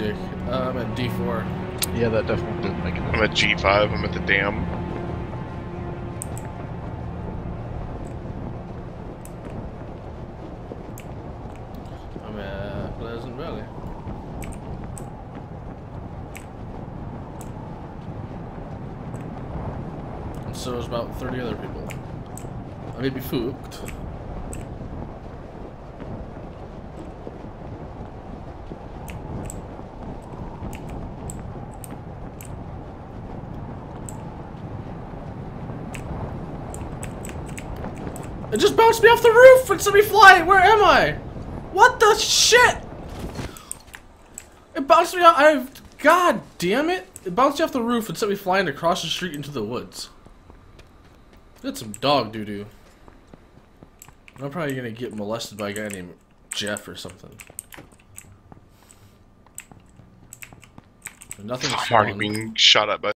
dick. Uh, I'm at D4. Yeah, that definitely didn't make it. I'm at G5. I'm at the dam. I'm at Pleasant Valley. And so is about 30 other people. I may be fooked. It just bounced me off the roof and sent me flying. Where am I? What the shit? It bounced me off. I've. God damn it! It bounced me off the roof and sent me flying across the street into the woods. That's some dog doo doo. I'm probably gonna get molested by a guy named Jeff or something. Nothing's I'm already being shot at by